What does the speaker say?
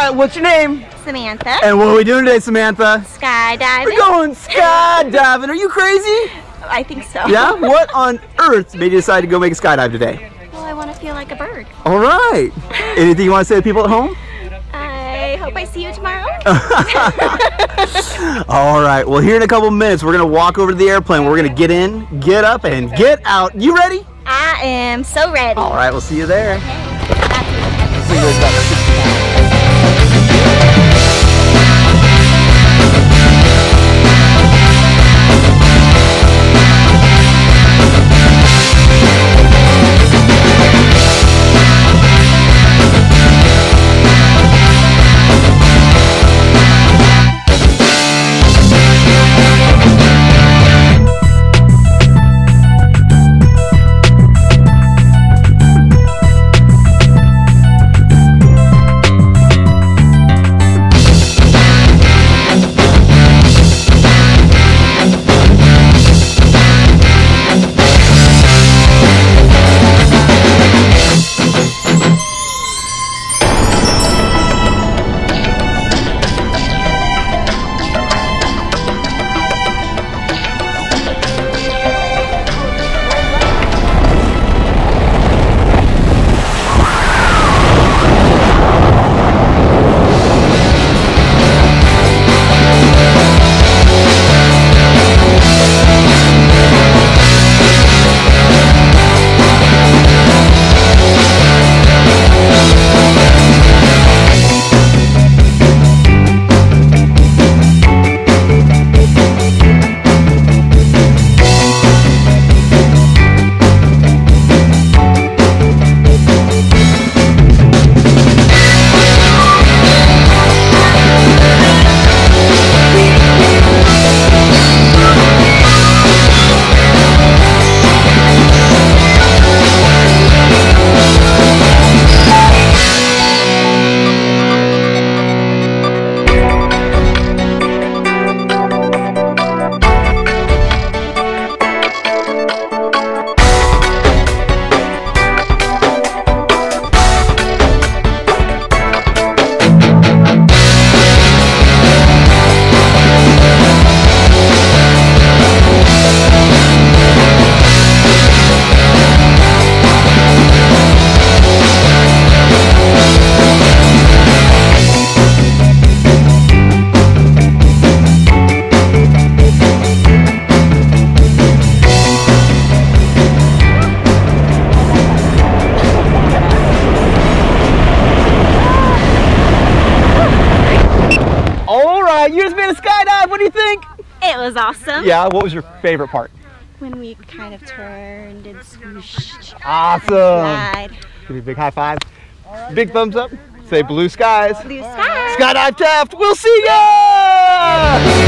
right, what's your name? Samantha. And what are we doing today, Samantha? Skydiving. We're going skydiving. Are you crazy? I think so. Yeah? What on earth made you decide to go make a skydive today? Well, I want to feel like a bird. All right. Anything you want to say to people at home? I hope I see you tomorrow. All right. Well, here in a couple minutes, we're going to walk over to the airplane. We're going to get in, get up, and get out. You ready? I am so ready. All right. We'll see you there. All You just made a skydive. What do you think? It was awesome. Yeah. What was your favorite part? When we kind of turned and swooshed. Awesome. Glide. Give me a big high five. Big thumbs up. Say blue skies. Blue skies. Skydive Taft. We'll see ya.